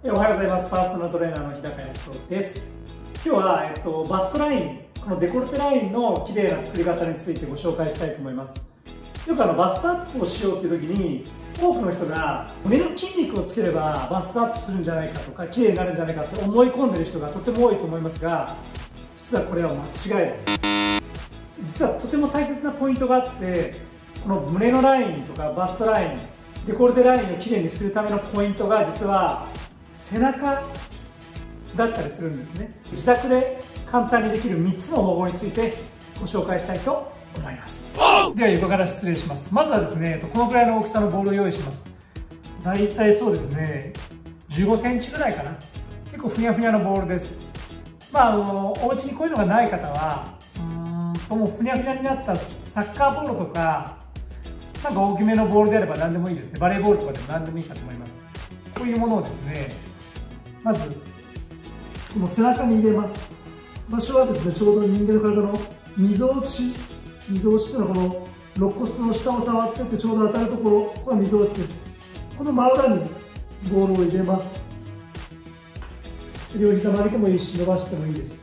おはようございます。ファーストのトレーナーの日高康夫です。今日は、えっと、バストライン、このデコルテラインの綺麗な作り方についてご紹介したいと思います。よくあのバストアップをしようという時に、多くの人が胸の筋肉をつければバストアップするんじゃないかとか、綺麗になるんじゃないかと思い込んでる人がとても多いと思いますが、実はこれは間違いです。実はとても大切なポイントがあって、この胸のラインとかバストライン、デコルテラインをきれいにするためのポイントが実は背中だったりするんですね。自宅で簡単にできる3つの方法についてご紹介したいと思います。では床から失礼します。まずはですねこのくらいの大きさのボールを用意します。だいたいそうですね15センチぐらいかな。結構ふにゃふにゃのボールです。まああのお家にこういうのがない方はうんもうふにゃふにゃになったサッカーボールとかなんか大きめのボールであれば何でもいいですね。バレーボールとかでも何でもいいかと思います。こういうものをですねまずこの背中に入れます。場所はですねちょうど人間の体のみぞおちみぞおちというのはこの肋骨の下を触ってってちょうど当たるところこれはみぞおちです。この真裏にボールを入れます。両膝曲げてもいいし伸ばしてもいいです。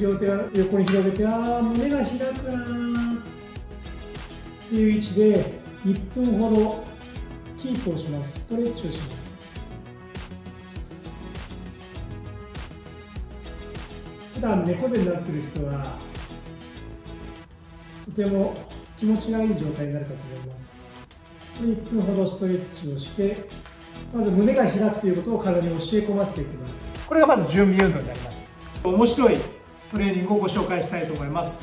両手は横に広げてああ胸が開くなっていう位置で1分ほどキープをします。ストレッチをします。普段猫背になってる人はとても気持ちがいい状態になるかと思います。1分ほどストレッチをしてまず胸が開くということを体に教え込ませていきます。これがまず準備運動になります。面白いトレーニングをご紹介したいと思います。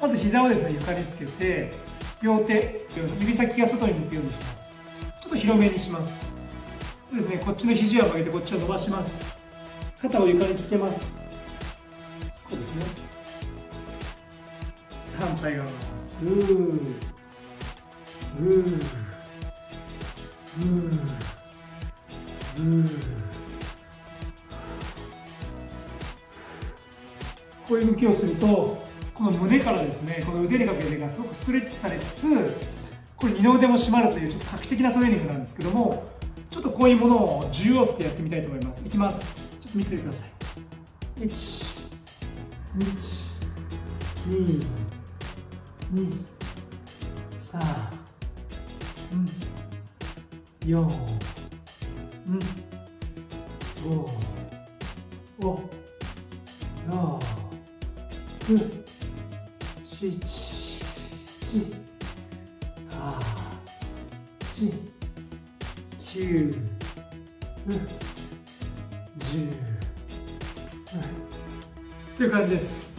まず膝をですね床につけて両手指先が外に向くようにします。ちょっと広めにします。ですね。こっちの肘を曲げてこっちを伸ばします。肩を床につけます。ですね。反対側グーグーグーグーこういう向きをするとこの胸からですねこの腕にかけてがすごくストレッチされつつこれ二の腕も締まるというちょっと画期的なトレーニングなん。ですけどもちょっとこういうものを10往復やってみたいと思いますいきますちょっと見ててください1 1 2 3 4 5 6 7 8 9 10という感じです。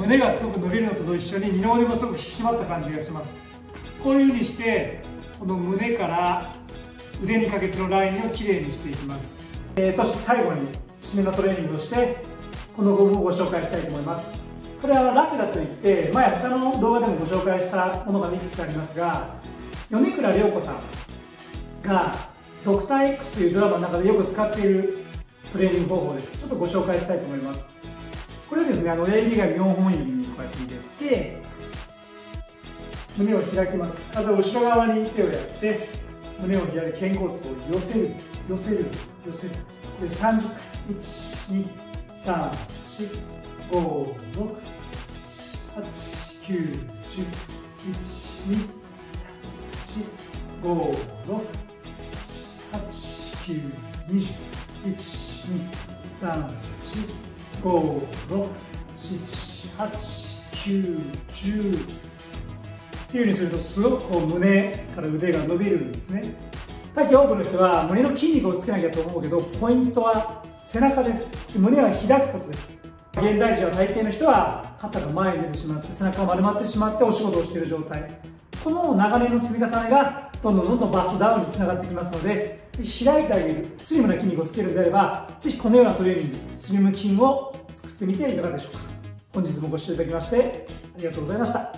胸がすごく伸びるのと一緒に二の腕もすごく引き締まった感じがします。こういうふうにしてこの胸から腕にかけてのラインをきれいにしていきます、えー、そして最後に締めのトレーニングをしてこのゴムをご紹介したいと思います。これはラクダといって前他の動画でもご紹介したものがいくつかありますが米倉涼子さんがドクター X というドラマの中でよく使っているトレーニング方法です。ちょっとご紹介したいと思います。これはですねあの AB 紙4本指にこうやって入れて胸を開きます。体を後ろ側に手をやって胸を開いて肩甲骨を寄せる。寄せる。寄せる。で30回1234567891012345678912345678920 5、6、7、8、9、10っていうふうにするとすごくこう胸から腕が伸びるんですね。大抵多くの人は胸の筋肉をつけなきゃと思うけどポイントは背中です。胸が開くことです。現代人は大抵の人は肩が前に出てしまって背中が丸まってしまってお仕事をしている状態。この流れの積み重ねがどんどんどんどんバストダウンにつながってきますのでぜひ開いてあげるスリムな筋肉をつけるのであればぜひこのようなトレーニングスリム筋を作ってみてはいかがでしょうか。本日もご視聴いただきましてありがとうございました。